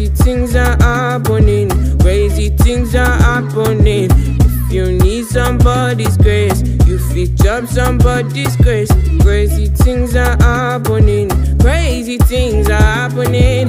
Crazy things are happening. Crazy things are happening. If you need somebody's grace, you fit job somebody's grace. Crazy things are happening. Crazy things are happening.